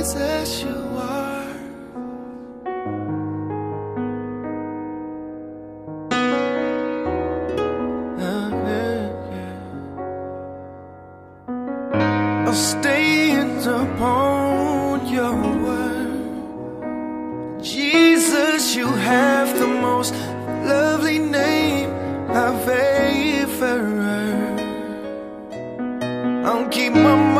always you are. Uh, yeah, yeah. I'll stay upon your word. Jesus, you have the most lovely name I've ever heard. I'll keep my mind.